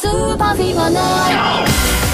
スーパーフィーバーナ